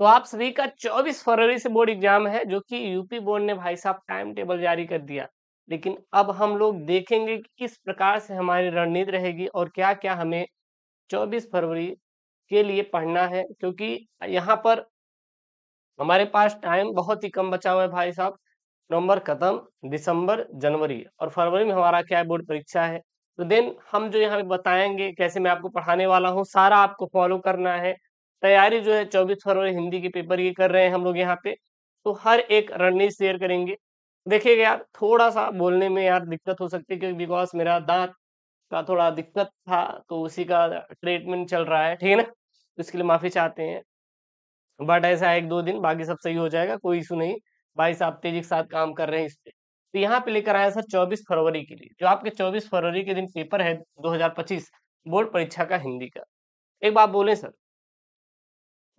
तो आप सभी का 24 फरवरी से बोर्ड एग्ज़ाम है, जो कि यूपी बोर्ड ने भाई साहब टाइम टेबल जारी कर दिया। लेकिन अब हम लोग देखेंगे कि किस प्रकार से हमारी रणनीति रहेगी और क्या-क्या हमें 24 फरवरी के लिए पढ़ना है, क्योंकि यहाँ पर हमारे पास टाइम बहुत ही कम बचा हुआ है भाई साहब। नवंबर खत्म, दिसंबर जनवरी और फरवरी में हमारा क्या बोर्ड परीक्षा है। तो देन हम जो यहाँ पे बताएँगे, कैसे मैं आपको पढ़ाने वाला हूँ, सारा आपको फॉलो करना है। तैयारी जो है चौबीस फरवरी हिंदी के पेपर की कर रहे हैं हम लोग यहाँ पे। तो हर एक रणनीति शेयर करेंगे। देखिएगा यार थोड़ा सा बोलने में यार दिक्कत हो सकती है, क्योंकि बिकॉज़ मेरा दांत का थोड़ा दिक्कत था तो उसी का ट्रीटमेंट चल रहा है, ठीक है ना? तो इसके लिए माफ़ी चाहते हैं। बट ऐसा एक दो दिन, बाकी सब सही हो जाएगा, कोई इशू नहीं। भाई साहब तेज़ी के साथ काम कर रहे हैं इस पे। तो यहाँ पे लेकर आया सर 24 फरवरी के लिए, जो आपके 24 फरवरी के दिन पेपर है 2025 बोर्ड परीक्षा का हिंदी का। एक बात बोले सर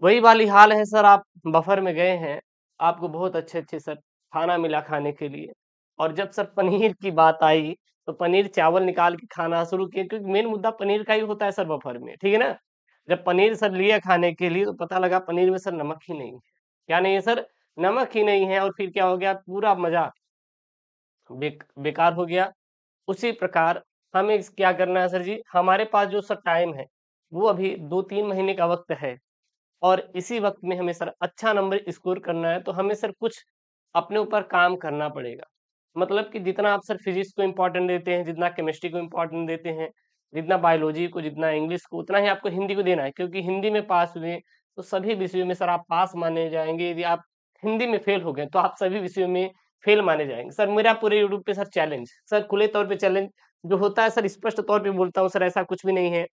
वही वाली हाल है सर आप बफर में गए हैं आपको बहुत अच्छे अच्छे सर खाना मिला खाने के लिए। और जब सर पनीर की बात आई तो पनीर चावल निकाल के खाना शुरू किया क्योंकि मेन मुद्दा पनीर का ही होता है सर बफर में ठीक है ना? जब पनीर सर लिया खाने के लिए तो पता लगा पनीर में सर नमक ही नहीं है। क्या नहीं है सर? नमक ही नहीं है और फिर क्या हो गया? पूरा मज़ा बेक, बेकार हो गया। उसी प्रकार हमें क्या करना है सर जी? हमारे पास जो सर टाइम है वो अभी दो तीन महीने का वक्त है। और इसी वक्त में हमें सर अच्छा नंबर स्कोर करना है तो हमें सर कुछ अपने ऊपर काम करना पड़ेगा। मतलब कि जितना आप सर फिजिक्स को इम्पोर्टेंट देते हैं, जितना केमिस्ट्री को इम्पोर्टेंट देते हैं, जितना बायोलॉजी को, जितना इंग्लिश को, उतना ही आपको हिंदी को देना है, क्योंकि हिंदी में पास हुए तो सभी विषयों में सर आप पास माने जाएँगे। यदि आप हिंदी में फेल हो गए तो आप सभी विषयों में फेल माने जाएँगे। सर मेरा पूरे यूट्यूब पे सर चैलेंज, सर खुले तौर पे चैलेंज, जो होता है सर स्पष्ट तौर पे बोलता हूँ, सर ऐसा कुछ भी नहीं है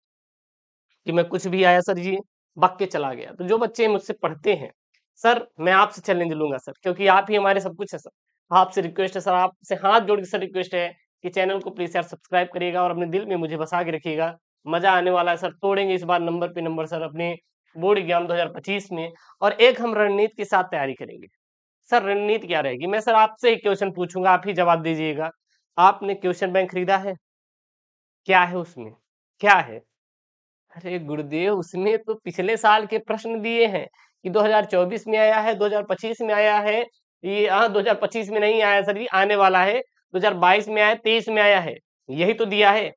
कि मैं कुछ भी आया सर जी बक के चला गया। तो जो बच्चे मुझसे पढ़ते हैं, सर, मैं आपसे चैलेंज लूँगा, सर, क्योंकि आप ही हमारे सब कुछ है, सर। आपसे रिक्वेस्ट है, सर, आपसे हाथ जोड़ के सर रिक्वेस्ट है कि चैनल को प्लीज़ यार सब्सक्राइब करिएगा और अपने दिल में मुझे बसा के रखिएगा। मज़ा आने वाला है, सर, तोड़ेंगे इस बार नंबर पे नंबर सर, अपने बोर्ड एग्ज़ाम 2025 में और एक हम रणनीति के साथ तैयारी करेंगे। सर, रणनीति क्या रहेगी? मैं, सर, आपसे एक क्वेश्चन पूछूँगा, आप ही जवाब दीजिएगा। आपने क्वेश्चन बैंक खरीदा है? क्या है उसमें? क्या है? अरे गुरुदेव, उसने तो पिछले साल के प्रश्न दिए हैं कि 2024 में आया है 2025 में आया है, ये हाँ 2025 में नहीं आया सर जी आने वाला है 2022 में आया, तेईस में आया है, यही तो दिया है।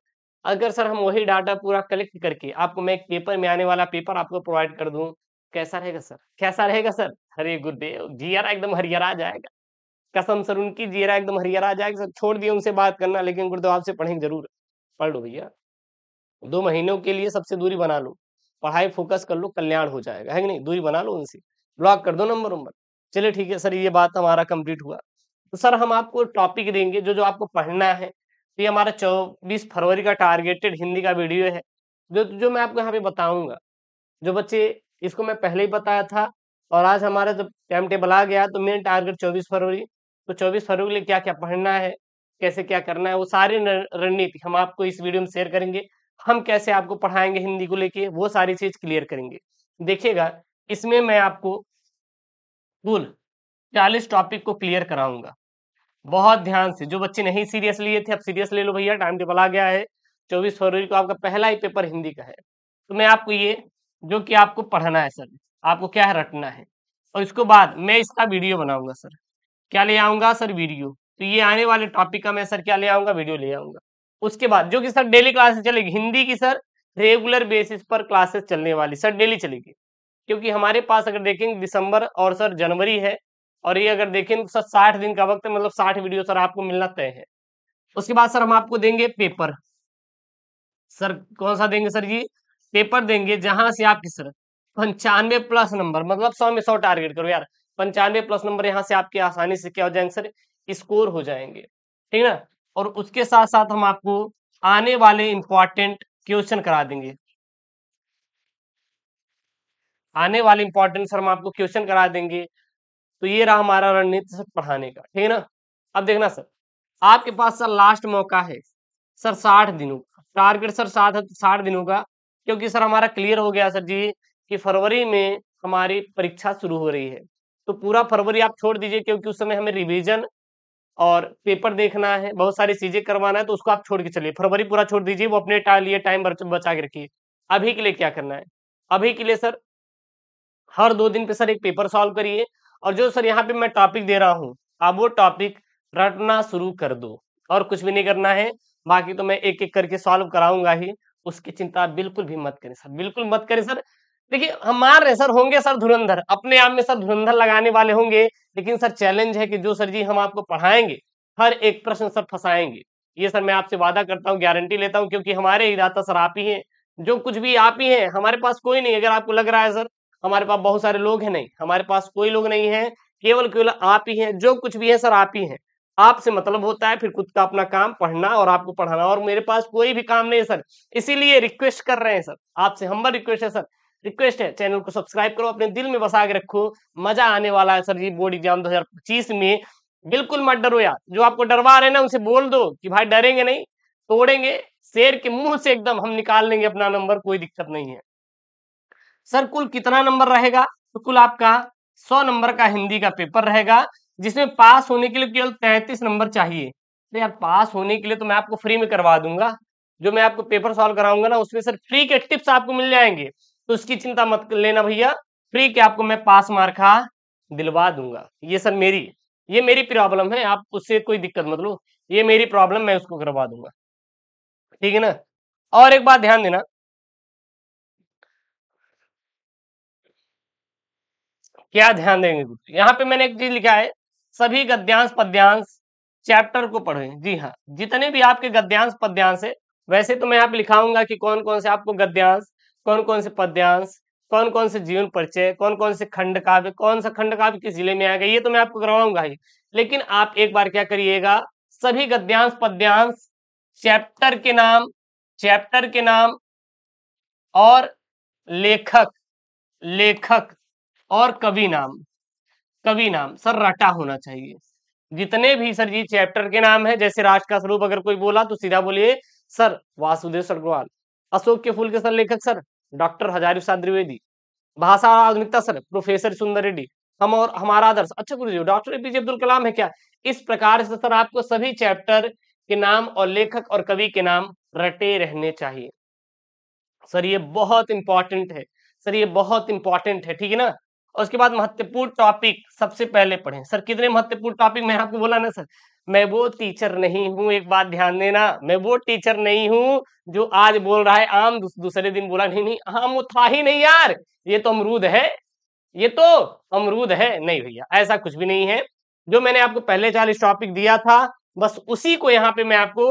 अगर सर हम वही डाटा पूरा कलेक्ट करके आपको मैं एक पेपर में आने वाला पेपर आपको प्रोवाइड कर दूँ, कैसा रहेगा सर? कैसा रहेगा सर? अरे गुरुदेव जियरा एकदम हरियरा जाएगा। कसम सर उनकी जियरा एकदम हरियरा जाएगा सर छोड़ दिए उनसे बात करना, लेकिन गुरुदेव आपसे पढ़ेंगे ज़रूर। पढ़ लो भैया। दो महीनों के लिए सबसे दूरी बना लो। पढ़ाई फोकस कर लो, कल्याण हो जाएगा। है कि नहीं? दूरी बना लो उनसे। ब्लॉक कर दो नंबर नंबर चलिए ठीक है, सर, ये बात हमारा कंप्लीट हुआ। तो सर, हम आपको टॉपिक देंगे जो जो आपको पढ़ना है। तो ये हमारा चौबीस फरवरी का टारगेटेड हिंदी का वीडियो है। जो जो मैं आपको यहाँ पे बताऊँगा। जो बच्चे, इसको मैं पहले ही बताया था और आज हमारा जब टाइम टेबल आ गया तो मेन टारगेट चौबीस फरवरी। तो चौबीस फरवरी के लिए क्या क्या पढ़ना है? कैसे क्या करना है? वो सारी रणनीति हम आपको इस वीडियो में शेयर करेंगे। हम कैसे आपको पढ़ाएँगे हिंदी को लेके, वो सारी चीज़ क्लियर करेंगे। देखिएगा, इसमें मैं आपको कुल चालीस टॉपिक को क्लियर कराऊँगा। बहुत ध्यान से, जो बच्चे नहीं सीरियस लिए थे, अब सीरियस ले लो भैया, टाइम टेबल आ गया है। चौबीस फरवरी को आपका पहला ही पेपर हिंदी का है। तो मैं आपको ये, जो कि आपको पढ़ना है सर, आपको क्या है रटना है। और इसको बाद मैं इसका वीडियो बनाऊँगा सर। क्या ले आऊँगा सर वीडियो? तो ये आने वाले टॉपिक का मैं सर क्या ले आऊँगा? वीडियो ले आऊँगा। उसके बाद जो कि सर डेली क्लासेस चलेगी, हिंदी की सर रेगुलर बेसिस पर क्लासेस चलने वाली, सर डेली चलेगी। क्योंकि हमारे पास अगर देखेंगे दिसंबर और सर जनवरी है, और ये अगर देखें तो सर साठ दिन का वक्त है मतलब साठ वीडियो सर आपको मिलना तय है। उसके बाद सर हम आपको देंगे पेपर सर कौन सा देंगे सर जी? पेपर देंगे, जहाँ से आपकी सर पंचानवे प्लस नंबर मतलब सौ में सौ टारगेट करो यार, पंचानवे प्लस नंबर यहाँ से आपके आसानी से क्या हो जाएँगे सर? स्कोर हो जाएँगे। ठीक ना? और उसके साथ साथ हम आपको आने वाले इंपॉर्टेंट क्वेश्चन करा देंगे। आने वाले इंपॉर्टेंट सर हम आपको क्वेश्चन करा देंगे। तो ये रहा हमारा रणनीति सर पढ़ाने का, ठीक है ना? अब देखना सर आपके पास सर लास्ट मौका है सर साठ दिनों का। टारगेट सर साठ साठ दिनों का, क्योंकि सर हमारा क्लियर हो गया सर जी कि फरवरी में हमारी परीक्षा शुरू हो रही है। तो पूरा फरवरी आप छोड़ दीजिए, क्योंकि उस समय हमें रिवीजन और पेपर देखना है, बहुत सारी चीज़ें करवाना है तो उसको आप छोड़ के चलिए। फरवरी पूरा छोड़ दीजिए, वो अपने लिए, टाइम बचा के रखिए। अभी के लिए क्या करना है? अभी के लिए सर, हर दो दिन पे सर एक पेपर सॉल्व करिए। और जो सर यहाँ पे मैं टॉपिक दे रहा हूँ, आप वो टॉपिक रटना शुरू कर दो। और कुछ भी नहीं करना है, बाकी तो मैं एक एक करके सॉल्व कराऊँगा ही। उसकी चिंता बिल्कुल भी मत करें सर, बिल्कुल मत करें सर। देखिए हम मान रहे सर, होंगे सर धुरंधर। अपने आप में सर धुरंधर लगाने वाले होंगे, लेकिन सर चैलेंज है कि जो सर जी हम आपको पढ़ाएँगे, हर एक प्रश्न सर फंसाएँगे। ये सर मैं आपसे वादा करता हूँ, गारंटी लेता हूँ, क्योंकि हमारे दाता सर आप ही हैं। जो कुछ भी आप ही हैं, हमारे पास कोई नहीं, अगर आपको लग रहा है सर, हमारे पास बहुत सारे लोग हैं, नहीं, हमारे पास कोई लोग नहीं है, केवल केवल आप ही हैं, जो कुछ भी है सर आप ही हैं। आपसे मतलब होता है, फिर खुद का अपना काम पढ़ना और आपको पढ़ाना, और मेरे पास कोई भी काम नहीं है सर। इसीलिए रिक्वेस्ट कर रहे हैं सर, आपसे हम्बल रिक्वेस्ट है सर रिक्वेस्ट है, चैनल को सब्सक्राइब करो, अपने दिल में बसा के रखो। मज़ा आने वाला है सर जी बोर्ड एग्ज़ाम 2025 में। बिल्कुल मत डरो यार, जो आपको डरवा रहे ना, उनसे बोल दो कि भाई डरेंगे नहीं, तोड़ेंगे। शेर के मुँह से एकदम हम निकाल लेंगे अपना नंबर, कोई दिक्कत नहीं है। सर, कुल कितना नंबर रहेगा? तो कुल आपका सौ नंबर का हिंदी का पेपर रहेगा, जिसमें पास होने के लिए केवल तैतीस नंबर चाहिए। तो यार, पास होने के लिए तो मैं आपको फ्री में करवा दूँगा। जो मैं आपको पेपर सॉल्व कराऊँगा ना, उसमें सर फ्री के टिप्स आपको मिल जाएँगे। तो उसकी चिंता मत लेना भैया। फ्री के आपको मैं पास मार्का दिलवा दूँगा। ये सर मेरी, ये मेरी प्रॉब्लम है, आप उससे कोई दिक्कत मत लो। ये मेरी प्रॉब्लम मैं उसको करवा दूँगा। ठीक है ना? और एक बात ध्यान देना। क्या ध्यान देंगे कुछ? यहाँ पे मैंने एक चीज़ लिखा है, सभी गद्यांश पद्यांश चैप्टर को पढ़े। जी हाँ जितने भी आपके गद्यांश पद्यांश है, वैसे तो मैं यहाँ पे लिखाऊँगा कि कौन कौन से आपको गद्यांश कौन कौन से पद्यांश कौन कौन से जीवन परिचय कौन कौन से खंड काव्य कौन सा खंड काव्य किस ज़िले में आएगा ये तो मैं आपको करवाऊँगा ही। लेकिन आप एक बार क्या करिएगा, सभी गद्यांश, पद्यांश, चैप्टर के नाम, चैप्टर के नाम और लेखक लेखक और कवि नाम कवि नाम, सर रटा होना चाहिए। जितने भी सर जी चैप्टर के नाम है, जैसे राष्ट्र का स्वरूप अगर कोई बोला तो सीधा बोलिए, सर वासुदेव सरग्रवाल अशोक के फूल के सर लेखक सर डॉक्टर हजारी प्रसाद द्विवेदी, भाषा आधुनिकता सर, प्रोफेसर सुंदर रेड्डी, हम और हमारा आदर्श। अच्छा गुरु जी डॉक्टर एपीजे अब्दुल कलाम है क्या? इस प्रकार से सर आपको सभी चैप्टर के नाम और लेखक और कवि के नाम रटे रहने चाहिए। सर ये बहुत इंपॉर्टेंट है। सर ये बहुत इंपॉर्टेंट है, ठीक है ना? और उसके बाद महत्वपूर्ण टॉपिक सबसे पहले पढ़ें। सर कितने महत्वपूर्ण टॉपिक मैं आपको बोला ना सर? मैं वो टीचर नहीं हूँ, एक बात ध्यान देना, मैं वो टीचर नहीं हूँ, जो आज बोल रहा है, आम दूसरे दिन बोला, नहीं नहीं, आम वो था ही नहीं यार, ये तो अमरूद है, ये तो अमरूद है। नहीं भैया, ऐसा कुछ भी नहीं है, जो मैंने आपको पहले चालीस टॉपिक दिया था, बस उसी को यहाँ पे मैं आपको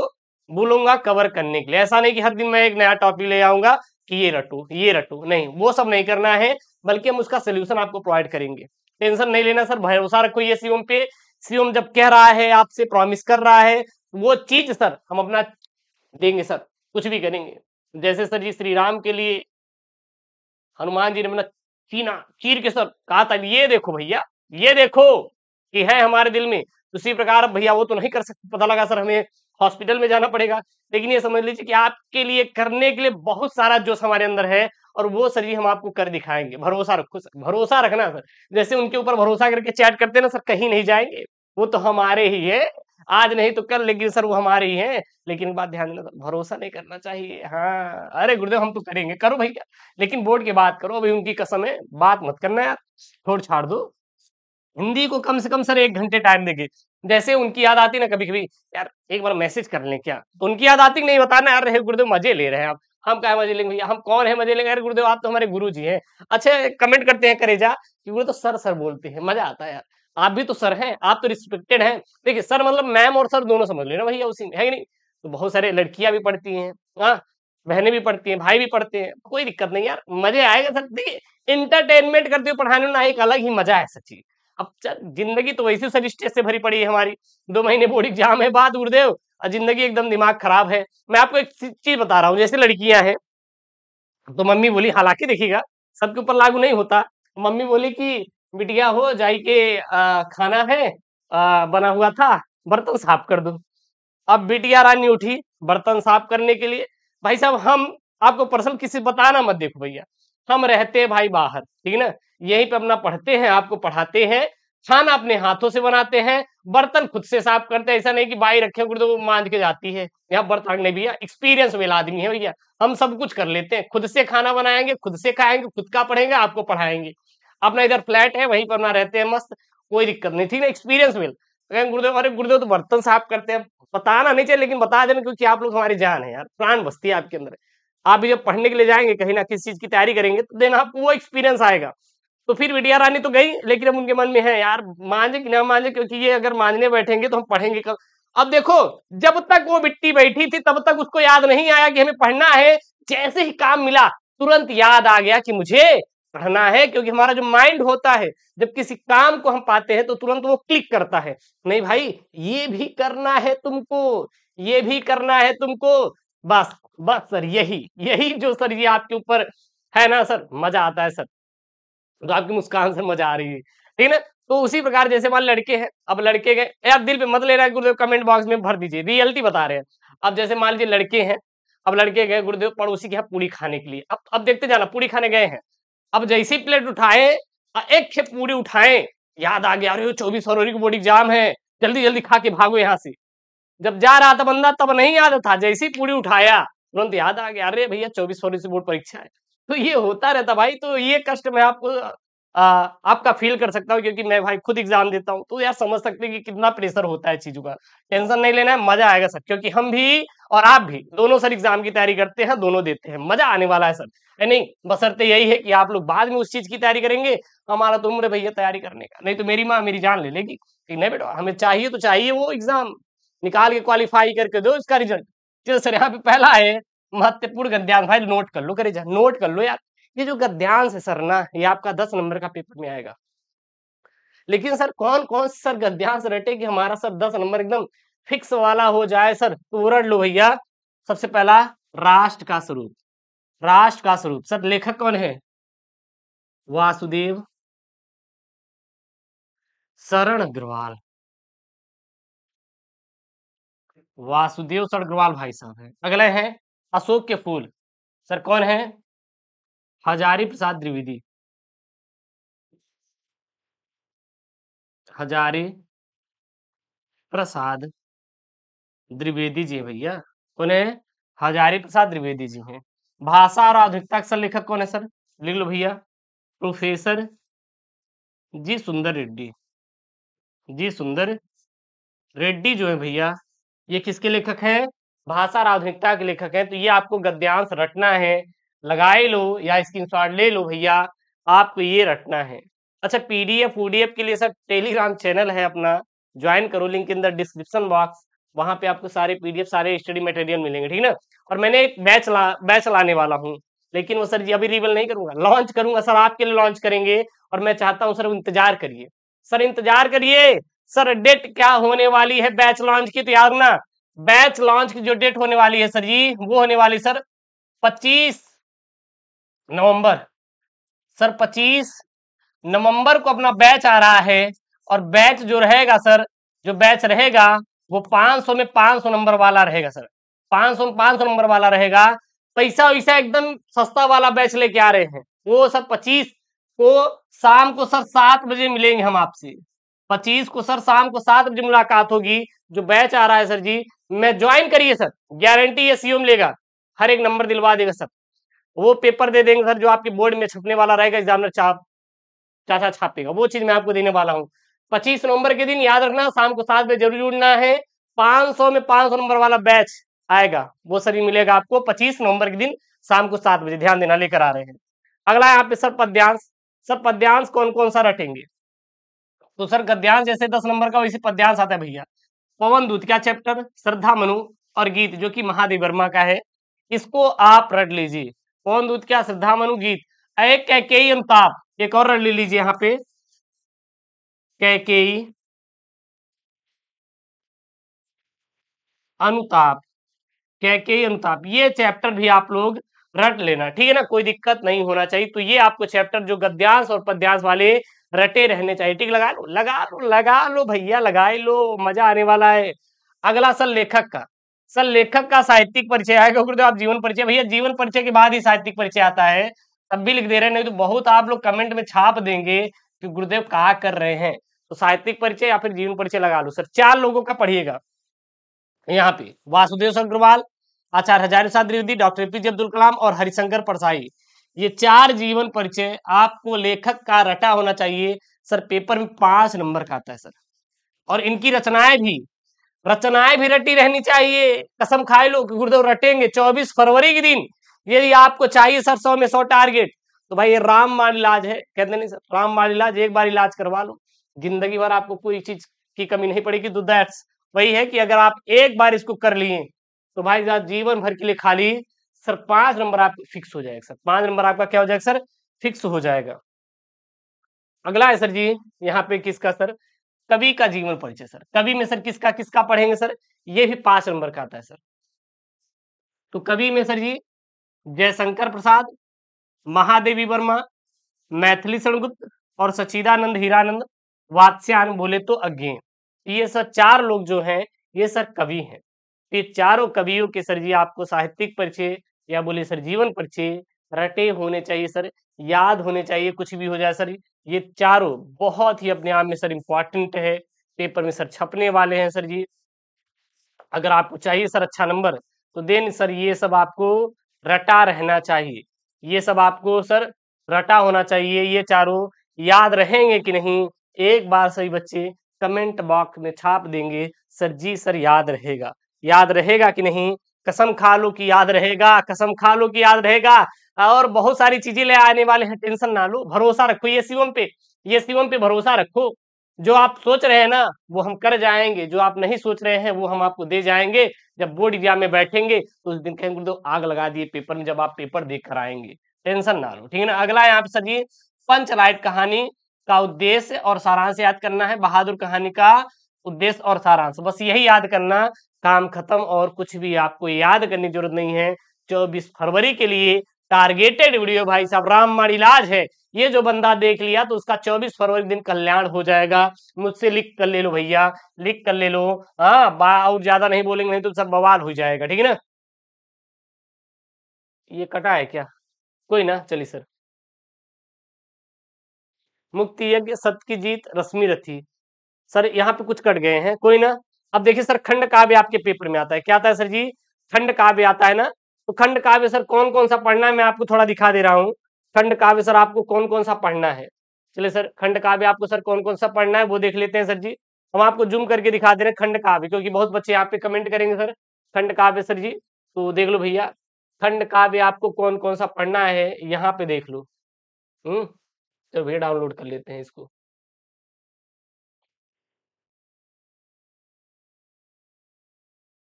बोलूँगा कवर करने के लिए। ऐसा नहीं कि हर दिन मैं एक नया टॉपिक ले आऊँगा कि ये रटो ये रटो, नहीं, वो सब नहीं करना है, बल्कि हम उसका सोल्यूशन आपको प्रोवाइड करेंगे। टेंशन नहीं लेना, सर, भरोसा रखो ये सीओम पे सीओम जब कह रहा है, आपसे प्रॉमिस कर रहा है, वो चीज़ सर हम अपना देंगे सर, कुछ भी करेंगे। जैसे सर जी श्री राम के लिए हनुमान जी ने अपना चीना, चीर के सर कहा था, ये देखो भैया, ये देखो कि है हमारे दिल में। उसी प्रकार भैया वो तो नहीं कर सकते, पता लगा सर हमें हॉस्पिटल में जाना पड़ेगा। लेकिन ये समझ लीजिए कि आपके लिए, करने के लिए बहुत सारा जोश हमारे अंदर है और वो सर जी हम आपको कर दिखाएँगे। भरोसा रखो सर, भरोसा रखना सर। जैसे उनके ऊपर भरोसा करके चैट करते ना सर, कहीं नहीं जाएँगे। वो तो हमारे ही है। आज नहीं तो कल, लेकिन सर वो हमारे ही हैं। लेकिन बात ध्यान देना भरोसा नहीं करना चाहिए। हाँ अरे गुरुदेव, हम तो करेंगे। करो भैया, लेकिन बोर्ड की बात करो। अभी उनकी कसम है, बात मत करना यार। छोड़, छाड़ दो। हिंदी को कम से कम सर एक घंटे टाइम देंगे। जैसे उनकी याद आती ना कभी कभी यार, एक बार मैसेज कर लें क्या? तो उनकी याद आती नहीं, बताना, यार रहे गुरुदेव, मज़े ले रहे हैं आप। हम क्या मज़े लेंगे भैया? हम कौन है मज़े लेंगे? अरे, गुरुदेव, आप तो हमारे गुरु जी हैं। अच्छा कमेंट करते हैं करेजा कि गुरु तो सर सर बोलते हैं, मज़ा आता है यार। आप भी तो सर हैं, आप तो रिस्पेक्टेड हैं। देखिए, सर मतलब मैम और सर दोनों समझ लेना भैया, उसी में, है कि नहीं? तो बहुत सारे लड़कियाँ भी पढ़ती हैं हाँ बहनें भी पढ़ती हैं, भाई भी पढ़ते हैं, कोई दिक्कत नहीं यार, मज़े आएगा सर। देखिए इंटरटेनमेंट करते हुए पढ़ाने में एक अलग ही मज़ा है सच्ची। अब ज़िंदगी तो वैसे सर स्टेज से भरी पड़ी है हमारी। दो महीने बोर्ड एग्ज़ाम है बात गुरुदेव और ज़िंदगी एकदम दिमाग खराब है। मैं आपको एक चीज़ बता रहा हूँ जैसे लड़कियाँ हैं तो मम्मी बोली हालाँकि देखिएगा सबके ऊपर लागू नहीं होता। मम्मी बोली कि बिटिया हो जाई के आ, खाना है आ, बना हुआ था बर्तन साफ़ कर दो। अब बिटिया रानी उठी बर्तन साफ़ करने के लिए। भाई साहब हम आपको पर्सनल किसी बताना मत देखो भैया। हम रहते भाई बाहर ठीक है ना? यहीं पे अपना पढ़ते हैं, आपको पढ़ाते हैं खाना अपने हाथों से बनाते हैं, बर्तन खुद से साफ़ करते हैं। ऐसा नहीं कि बाई रखे तो वो मांझ के जाती है। यहाँ बर्तन नहीं भैया एक्सपीरियंस वाला आदमी है भैया। हम सब कुछ कर लेते हैं। खुद से खाना बनाएँगे, खुद से खाएँगे, खुद का पढ़ेंगे, आपको पढ़ाएँगे। अपना इधर फ्लैट है, वहीं पर अपना रहते हैं मस्त, कोई दिक्कत नहीं, ठीक है एक्सपीरियंस मिल अगर गुरुदेव, अरे गुरुदेव तो बर्तन साफ़ करते हैं। बताना नहीं चाहिए, लेकिन बता देना क्योंकि आप लोग हमारी जान है यार। प्राण बस्ती है आपके अंदर। आप जब पढ़ने के लिए जाएँगे, कहीं ना किसी चीज़ की तैयारी करेंगे तो देन आपको वो एक्सपीरियंस आएगा। तो फिर विडिया रानी तो गई, लेकिन अब उनके मन में है, यार, मांझे कि ना मांझे, क्योंकि ये अगर मांझने बैठेंगे तो हम पढ़ेंगे कब? अब देखो, जब तक वो मिट्टी बैठी थी, तब तक उसको याद नहीं आया कि हमें पढ़ना है। जैसे ही काम मिला, तुरंत याद आ गया कि मुझे पढ़ना है, क्योंकि हमारा जो माइंड होता है, जब किसी काम को हम पाते हैं तो तुरंत वो क्लिक करता है। नहीं भाई, ये भी करना है तुमको, ये भी करना है तुमको। बस बस सर, यही यही जो सर, ये आपके ऊपर है ना सर, मज़ा आता है सर। तो आपकी मुस्कान से मज़ा आ रही है। ठीक है तो उसी प्रकार जैसे मान लड़के हैं, अब लड़के गए आप दिल पे मत ले रहा है गुरुदेव कमेंट बॉक्स में भर दीजिए रियलिटी बता रहे हैं। अब जैसे मान लीजिए लड़के हैं, अब लड़के गए, गुरुदेव, पड़ोसी के यहाँ पूरी खाने के लिए। अब अब देखते जाना पूरी खाने गए हैं। अब जैसी प्लेट उठाए एक खेप पूरी उठाए, याद आ गया, अरे, चौबीस फरवरी को बोर्ड एग्ज़ाम है, जल्दी जल्दी खा के भागो यहाँ से। जब जा रहा था बंदा, तब नहीं याद था, जैसी पूरी उठाया, तुरंत याद आ गया, अरे, भैया, चौबीस फरवरी से बोर्ड परीक्षा है। तो ये होता रहता भाई तो ये कष्ट मैं आपको आ, आपका फील कर सकता हूँ क्योंकि मैं भाई खुद एग्ज़ाम देता हूँ तो यार समझ सकते हैं कि कितना प्रेशर होता है चीज़ों का। टेंशन नहीं लेना है मज़ा आएगा सर क्योंकि हम भी और आप भी दोनों सर एग्ज़ाम की तैयारी करते हैं दोनों देते हैं मज़ा आने वाला है सर। नहीं बसरते यही है कि आप लोग बाद में उस चीज़ की तैयारी करेंगे हमारा तो उम्र भैया तैयारी करने का नहीं तो मेरी माँ मेरी जान ले लेगी नहीं बेटा हमें चाहिए तो चाहिए वो एग्ज़ाम निकाल के क्वालिफाई करके दो इसका रिज़ल्ट सर यहाँ पे पहला है महत्वपूर्ण गद्यांश भाई नोट कर लो, करे जा नोट कर लो यार। ये जो गद्यांश है सर ना, ये आपका दस नंबर का पेपर में आएगा। लेकिन सर कौन कौन सर गद्यांश रटे कि हमारा सर दस नंबर एकदम फिक्स वाला हो जाए? सर तो रट लो भैया। सबसे पहला, राष्ट्र का स्वरूप। राष्ट्र का स्वरूप। सर, लेखक कौन है? वासुदेव शरण अग्रवाल। वासुदेव शरण अग्रवाल भाई साहब है। अगले हैं। अशोक के फूल। सर, कौन है? हजारी प्रसाद द्विवेदी। हजारी प्रसाद द्विवेदी जी भैया। कौन है? हजारी प्रसाद द्विवेदी जी हैं। भाषा और आधुनिकता का लेखक कौन है, सर? लिख लो भैया। प्रोफेसर जी सुंदर रेड्डी। जी सुंदर रेड्डी जो है भैया, ये किसके लेखक हैं? भाषा आधुनिकता के लेखक हैं तो ये आपको गद्यांश रटना है। लगाए लो या स्क्रीनशॉट ले लो भैया, आपको ये रटना है। अच्छा पीडीएफ ऊडीएफ के लिए सर टेलीग्राम चैनल है अपना। ज्वाइन करो link in the description box वहाँ पे आपको सारे पीडीएफ सारे स्टडी मटेरियल मिलेंगे, ठीक ना? और मैंने एक बैच ला बैच लाने वाला हूँ, लेकिन वो सर जी अभी रिवल नहीं करूँगा। लॉन्च करूँगा, सर आपके लिए लॉन्च करेंगे, और मैं चाहता हूँ सर इंतज़ार करिए। सर इंतज़ार करिए! सर डेट क्या होने वाली है बैच लॉन्च की तो ना बैच लॉन्च की जो डेट होने वाली है सर जी, वो होने वाली सर 25 नवंबर। सर 25 नवंबर को अपना बैच आ रहा है और बैच जो रहेगा सर जो बैच रहेगा, वो 500 में 500 नंबर वाला रहेगा सर 500 में 500 नंबर वाला रहेगा। पैसा वैसा एकदम सस्ता वाला बैच लेके आ रहे हैं। वो सर 25 को शाम को सर सात बजे मिलेंगे हम आपसे। 25 को सर, शाम को सात बजे मुलाकात होगी। जो बैच आ रहा है सर जी, मैं ज्वाइन करिए सर। गारंटी ये सीओ लेगा। हर एक नंबर दिलवा देगा सर। वो पेपर दे देंगे सर जो आपके बोर्ड में छपने वाला रहेगा एग्जामिनर चाप चाचा छापेगा। वो चीज़ मैं आपको देने वाला हूँ। पच्चीस नवंबर के दिन याद रखना, शाम को सात बजे ज़रूर जुड़ना है। पाँच में पाँच नंबर वाला बैच आएगा। वो सर मिलेगा आपको पच्चीस नवंबर के दिन शाम को सात बजे। ध्यान देना, लेकर आ रहे हैं। अगला यहाँ पे सर पद्यांश। सर पद्यांश कौन कौन सा रटेंगे? तो सर गद्यांश जैसे दस नंबर का वैसे पद्यांश आता है भैया। पवन दूत, क्या चैप्टर श्रद्धा मनु और गीत, जो कि महादेव वर्मा का है। इसको आप रट लीजिए। पवन दूत, क्या श्रद्धा मनु, गीत? एक अनुताप एक और रट ले लीजिए यहाँ पे। कैकेयी अनुताप। कैकेयी अनुताप। ये चैप्टर भी आप लोग रट लेना, ठीक है ना? कोई दिक्कत नहीं होना चाहिए। तो ये आपको चैप्टर जो गद्यांश और पद्यांश वाले रटे रहने चाहिए। ठीक, लगा लो लगा लो लगा लो भैया, लगाए लो, मज़ा आने वाला है। अगला सर लेखक का सर लेखक का साहित्यिक परिचय आएगा, गुरुदेव, आप जीवन परिचय, भैया, जीवन परिचय के बाद ही साहित्यिक परिचय आता है। तब भी लिख दे रहे नहीं तो बहुत आप लोग कमेंट में छाप देंगे कि गुरुदेव कहा कर रहे हैं। तो साहित्यिक परिचय या फिर जीवन परिचय लगा लो। सर, चार लोगों का पढ़िएगा। यहाँ पे, वासुदेव अग्रवाल आचार्य हजारी प्रसाद द्विवेदी डॉक्टर एपीजे अब्दुल कलाम और हरिशंकर परसाई। ये चार जीवन परिचय आपको लेखक का रटा होना चाहिए। सर, पेपर में पाँच नंबर का आता है सर। और इनकी रचनाएँ भी रचनाएँ भी रटी रहनी चाहिए। कसम खाए लो गुरुदेव रटेंगे। चौबीस फरवरी के दिन यदि आपको चाहिए सर, सौ में सौ टारगेट तो भाई ये राम माल इलाज है। कहते नहीं सर, राम माल इलाज, एक बार इलाज करवा लो। ज़िंदगी भर आपको कोई चीज़ की कमी नहीं पड़ेगी। तो दैट्स वही है कि अगर आप एक बार इसको कर लिए तो भाई जीवन भर के लिए खाली सर, पाँच नंबर आप फिक्स हो जाएगा, सर। पाँच नंबर आपका क्या हो जाएगा, सर? फिक्स हो जाएगा। अगला है, सर जी, यहाँ पे किसका, सर? कवि का जीवन परिचय, सर। कवि में, सर, किसका किसका पढ़ेंगे, सर? ये भी पाँच नंबर का आता है, सर। तो कवि में, सर जी, जयशंकर प्रसाद, महादेवी वर्मा, मैथिली शरणगुप्त और सचिदानंद हीरानंद, वात्स्यान बोले तो अज्ञे ये, सर, चार लोग जो हैं, ये, सर, कवि हैं। ये चारों कवियों के, सर जी, आपको साहित्यिक परिचय या बोले, सर, जीवन परिचय रटे होने चाहिए, सर, याद होने चाहिए, कुछ भी हो जाए, सर, ये चारों बहुत ही अपने आप में, सर इम्पोर्टेंट है, पेपर में सर छपने वाले हैं, सर जी। अगर आपको चाहिए, सर अच्छा नंबर तो देन, सर, ये सब आपको रटा रहना चाहिए। ये सब आपको, सर, रटा होना चाहिए, ये चारों याद रहेंगे कि नहीं, एक बार सही बच्चे कमेंट बॉक्स में छाप देंगे, सर जी, सर, याद रहेगा। याद रहेगा कि नहीं कसम खा लो कि याद रहेगा, कसम खा लो कि याद रहेगा। और बहुत सारी चीज़ें ले आने वाले हैं, टेंशन ना लो, भरोसा रखो ये शिवम पे, ये शिवम पे भरोसा रखो। जो आप सोच रहे हैं ना, वो हम कर जाएँगे, जो आप नहीं सोच रहे हैं, वो हम आपको दे जाएँगे। जब बोर्ड एग्ज़ाम में बैठेंगे तो उस दिन कहेंगे तो आग लगा दिए पेपर में, जब आप पेपर देख कर आएँगे। टेंशन ना लो, ठीक है ना? अगला यहाँ पे सर जी पंचलाइट कहानी का उद्देश्य और सारांश याद करना है, बहादुर कहानी का उद्देश्य और सारांश। बस यही याद करना, काम खत्म और कुछ भी आपको याद करने की ज़रूरत नहीं है। चौबीस फरवरी के लिए टारगेटेड वीडियो भाई साहब राममाण इलाज है। ये जो बंदा देख लिया तो उसका 24 फरवरी दिन कल्याण हो जाएगा। मुझसे लिख कर ले लो भैया, लिख कर ले लो। हाँ और ज़्यादा नहीं बोलेंगे, नहीं तो सब बवाल हो जाएगा, ठीक है ना? ये कटा है क्या? कोई ना, चलिए सर। मुक्ति यज्ञ सत्य जीत, रश्मि रथी। सर, यहाँ पे कुछ कट गए हैं। कोई ना। अब देखिए सर, खंड काव्य आपके पेपर में आता है। क्या आता है सर जी? खंड काव्य आता है ना? तो खंड काव्य सर कौन कौन सा पढ़ना है? मैं आपको थोड़ा दिखा दे रहा हूँ। खंड काव्य सर, आपको कौन कौन सा पढ़ना है? चलिए सर, खंड काव्य आपको सर कौन कौन सा पढ़ना है, वो देख लेते हैं सर जी। हम आपको जूम करके दिखा दे रहे हैं खंड काव्य, क्योंकि बहुत बच्चे यहाँ पे कमेंट करेंगे सर। खंड काव्य सर जी तो देख लो भैया। खंड काव्य आपको कौन कौन सा पढ़ना है, यहाँ पे देख लो। हम्म तो भैया डाउनलोड कर लेते हैं इसको।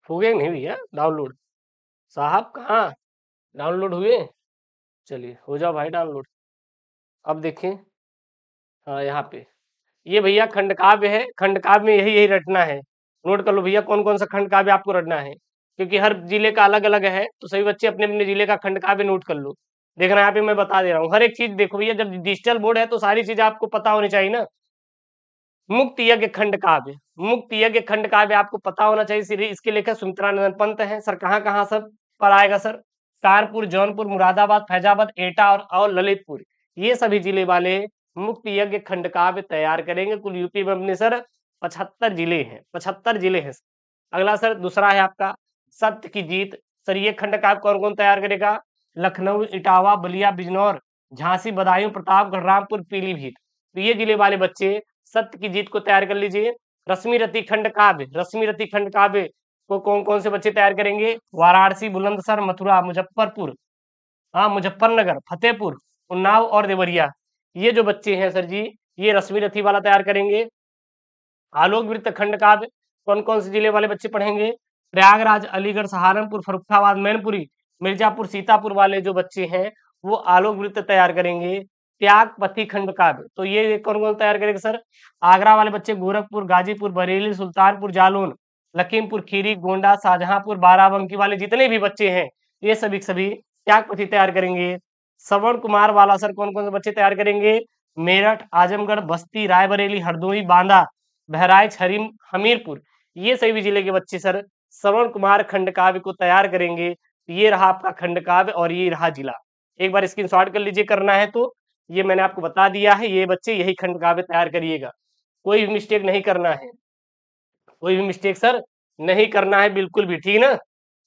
हो गया नहीं भैया? डाउनलोड। साहब कहाँ? डाउनलोड हुए? चलिए, हो जाओ भाई डाउनलोड। अब देखें हाँ यहाँ पे। ये भैया खंड काव्य है। खंड काव्य में यही यही रटना है। नोट कर लो भैया कौन कौन सा खंड काव्य आपको रटना है? क्योंकि हर ज़िले का अलग अलग है तो सभी बच्चे अपने अपने ज़िले का खंड काव्य नोट कर लो। देखना, यहाँ पे मैं बता दे रहा हूँ। हर एक चीज़ देखो भैया, जब डिजिटल बोर्ड है तो सारी चीज़ आपको पता होनी चाहिए ना। मुक्त यज्ञ खंड काव्य। मुक्त यज्ञ खंड काव्य आपको पता होना चाहिए इसके लेखक सुमित्रानंदन पंत है। सर कहाँ कहाँ सब पर आएगा सर? कानपुर जौनपुर मुरादाबाद फैजाबाद एटा और, और ललितपुर। ये सभी ज़िले वाले मुक्त यज्ञ खंड काव्य तैयार करेंगे। कुल यूपी में अपने सर पचहत्तर ज़िले हैं। पचहत्तर ज़िले हैं अगला सर दूसरा है आपका सत्य की जीत। सर ये खंड काव्य कौन कौन तैयार करेगा? लखनऊ इटावा बलिया बिजनौर झांसी बदायूं प्रतापगढ़ रामपुर पीलीभीत। तो ये ज़िले वाले बच्चे सत्य की जीत को तैयार कर लीजिए। रश्मि रति खंड काव्य, रश्मि रति खंड काव्य को कौन कौन से बच्चे तैयार करेंगे? वाराणसी, बुलंदसर, मथुरा, मुजफ्फरपुर। हाँ मुजफ्फरनगर, फतेहपुर, उन्नाव और देवरिया। ये जो बच्चे हैं सर जी, ये रश्मि रथी वाला तैयार करेंगे। आलोक वृत्त खंड काव्य कौन कौन से ज़िले वाले बच्चे पढ़ेंगे? प्रयागराज, अलीगढ़, सहारनपुर फरुखाबाद मैनपुरी, मिर्जापुर, सीतापुर वाले जो बच्चे हैं, वो आलोक वृत्त तैयार करेंगे। त्याग पति खंड काव्य तो ये कौन कौन तैयार करेंगे सर? आगरा वाले बच्चे गोरखपुर, गाजीपुर, बरेली, सुल्तानपुर, जालौन, लखीमपुर, खीरी, गोंडा, शाहजहांपुर, बाराबंकी वाले जितने भी बच्चे हैं, ये सभी सभी त्याग पति तैयार करेंगे। श्रवण कुमार वाला सर कौन कौन से बच्चे तैयार करेंगे? मेरठ, आजमगढ़, बस्ती, रायबरेली, हरदोई, बांदा, बहराइच, हरिम, हमीरपुर, ये सभी ज़िले के बच्चे सर श्रवण कुमार खंड काव्य को तैयार करेंगे। ये रहा आपका खंड काव्य और ये रहा जिला। एक बार स्क्रीन शॉट कर लीजिए, करना है तो ये मैंने आपको बता दिया है, ये बच्चे यही खंड काव्य तैयार करिएगा। कोई भी मिस्टेक नहीं करना है। कोई भी मिस्टेक सर नहीं करना है, बिल्कुल भी, ठीक ना?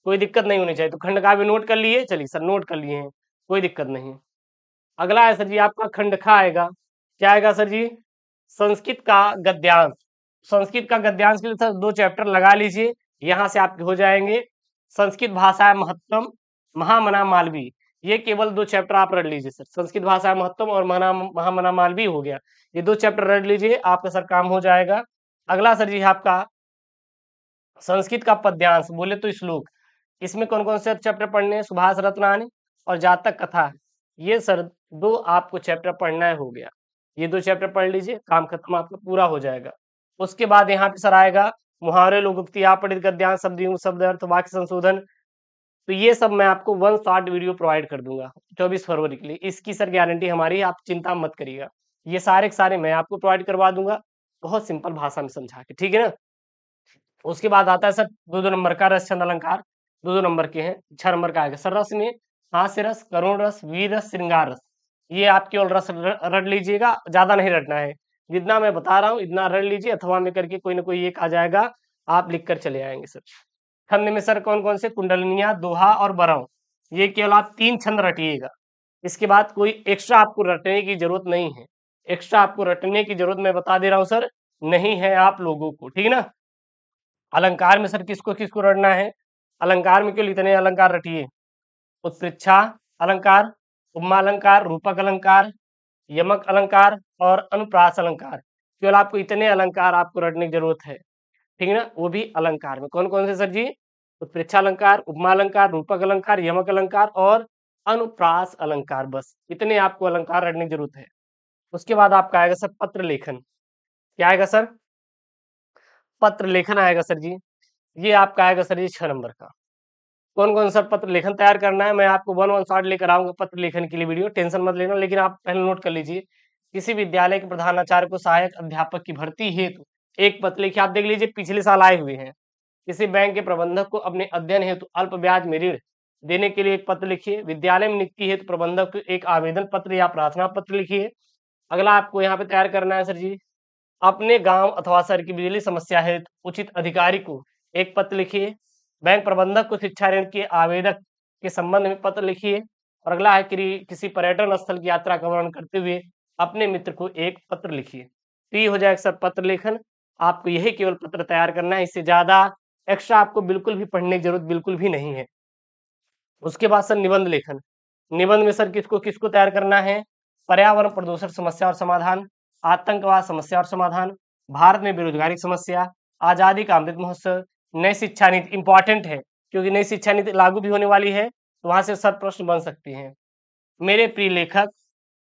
कोई दिक्कत नहीं होनी चाहिए। तो खंड काव्य नोट कर लिए, चलिए सर नोट कर लिए हैं। कोई दिक्कत नहीं अगला है सर जी, आपका खंड खा आएगा। क्या आएगा सर जी? संस्कृत का गद्यांश। संस्कृत का गद्यांश के लिए सर दो चैप्टर लगा लीजिए। यहाँ से आपके हो जाएँगे। संस्कृत भाषा महत्तम। महामना मालवी ये केवल दो चैप्टर आप रट लीजिए सर। संस्कृत भाषा महत्तम और मना महामना मालवी हो गया। ये दो चैप्टर रट लीजिए, आपका सर काम हो जाएगा। अगला सर जी आपका, संस्कृत का पद्यांश, बोले तो श्लोक। इसमें कौन कौन से चैप्टर पढ़ने हैं? सुभाष रत्नानी और जातक कथा। ये सर दो आपको चैप्टर पढ़ना हो गया। ये दो चैप्टर पढ़ लीजिए, काम खत्म आपका पूरा हो जाएगा। उसके बाद यहाँ पे सर आएगा, मुहावरे लोगोक्ति पढ़ित गद्यांश, शब्द शब्द अर्थ वाक्य संशोधन तो ये सब मैं आपको वन शॉर्ट वीडियो प्रोवाइड कर दूँगा चौबीस फरवरी के लिए। इसकी सर गारंटी हमारी आप चिंता मत करिएगा। ये सारे के सारे मैं आपको प्रोवाइड करवा दूँगा, बहुत सिंपल भाषा में समझा के, ठीक है ना? उसके बाद आता है सर दो दो नंबर का रस, चंद अलंकार दो दो नंबर के हैं, छह नंबर का आएगा। सर, रस में हास्य रस, करुण रस, वीर रस, श्रृंगार रस, ये आप केवल रस रट लीजिएगा, ज़्यादा नहीं रटना है। जितना मैं बता रहा हूँ, इतना रट लीजिए, अथवा में करके कोई ना कोई एक आ जाएगा, आप लिख कर चले आएँगे सर। छंद में सर कौन कौन से? कुंडलनिया, दोहा और बरव ये केवल आप तीन छंद रटिएगा। इसके बाद कोई एक्स्ट्रा आपको रटने की ज़रूरत नहीं है। एक्स्ट्रा आपको रटने की ज़रूरत मैं बता दे रहा हूँ, सर। नहीं है आप लोगों को, ठीक ना? अलंकार में सर किसको किसको रटना है? अलंकार में केवल इतने अलंकार रटिए? उत्प्रेक्षा अलंकार उपमा अलंकार, रूपक अलंकार, यमक अलंकार और अनुप्रास अलंकार। केवल आपको इतने अलंकार आपको रटने की ज़रूरत है। ठीक है ना? वो भी अलंकार में। कौन कौन से सर जी? उत्प्रेक्षा अलंकार, उपमा अलंकार, रूपक अलंकार, यमक अलंकार और अनुप्रास अलंकार बस। इतने आपको अलंकार रटने की ज़रूरत है। उसके बाद आपका आएगा सर पत्र लेखन। क्या आएगा सर? पत्र लेखन आएगा सर जी। ये आपका आएगा सर जी छह नंबर का। कौन कौन सा पत्र लेखन तैयार करना है? मैं आपको वन वन शॉर्ट लेकर आऊँगा पत्र लेखन के लिए वीडियो। टेंशन मत लेना, लेकिन आप पहले नोट कर लीजिए। किसी विद्यालय के प्रधानाचार्य को सहायक अध्यापक की भर्ती हेतु एक पत्र लिखिए आप देख लीजिए पिछले साल आए हुए हैं। किसी बैंक के प्रबंधक को अपने अध्ययन हेतु अल्प ब्याज में ऋण देने के लिए एक पत्र लिखिए। विद्यालय में नियुक्ति हेतु प्रबंधक को एक आवेदन पत्र या प्रार्थना पत्र लिखिए। अगला आपको यहाँ पे तैयार करना है, सर जी। अपने गाँव अथवा शहर की बिजली समस्या है उचित अधिकारी को एक पत्र लिखिए। बैंक प्रबंधक को शिक्षा ऋण के आवेदक के संबंध में पत्र लिखिए। और अगला है कि किसी पर्यटन स्थल की यात्रा का वर्णन करते हुए अपने मित्र को एक पत्र लिखिए। तो ये हो जाएगा, सर, पत्र लेखन। आपको यही केवल पत्र तैयार करना है, इससे ज़्यादा एक्स्ट्रा आपको बिल्कुल भी पढ़ने की ज़रूरत बिल्कुल भी नहीं है। उसके बाद सर निबंध लेखन। निबंध में सर किसको किसको तैयार करना है? पर्यावरण प्रदूषण समस्या और समाधान, आतंकवाद समस्या और समाधान, भारत में बेरोजगारी समस्या, आज़ादी का अमृत महोत्सव, नई शिक्षा नीति इंपॉर्टेंट है, क्योंकि नई शिक्षा नीति लागू भी होने वाली है तो वहाँ से सब प्रश्न बन सकते हैं। मेरे प्रिय लेखक,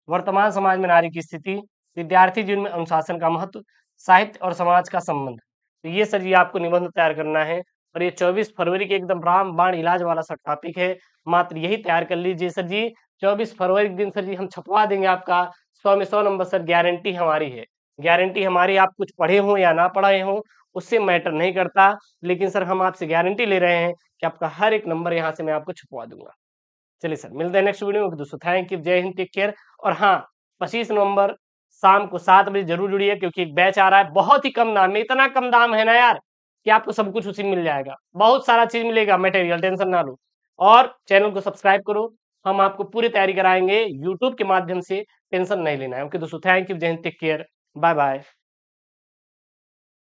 वर्तमान समाज में नारी की स्थिति, विद्यार्थी जीवन में अनुशासन का महत्व साहित्य और समाज का संबंध। तो ये सर ये आपको निबंध तैयार करना है और ये 24 फरवरी के एकदम राम बाण इलाज वाला सर टॉपिक है। मात्र यही तैयार कर लीजिए सर जी। 24 फरवरी के दिन सर जी हम छपवा देंगे आपका। सौ में सौ नंबर सर गारंटी हमारी है। गारंटी हमारी आप कुछ पढ़े हो या ना पढ़े हो, उससे मैटर नहीं करता। लेकिन सर हम आपसे गारंटी ले रहे हैं कि आपका हर एक नंबर यहाँ से मैं आपको छुपवा दूँगा। चलिए सर, मिलते हैं नेक्स्ट वीडियो में। दोस्तों थैंक यू जय हिंद टेक केयर और हाँ पच्चीस नवंबर शाम को सात बजे ज़रूर जुड़िए, क्योंकि एक बैच आ रहा है। बहुत ही कम दाम में, इतना कम दाम है ना यार, कि आपको सब कुछ उसी मिल जाएगा। बहुत सारा चीज़ मिलेगा मटेरियल टेंशन ना लो। और चैनल को सब्सक्राइब करो। हम आपको पूरी तैयारी कराएँगे। यूट्यूब के माध्यम से टेंशन नहीं लेना है। ओके दोस्तों thank you Hind take care bye bye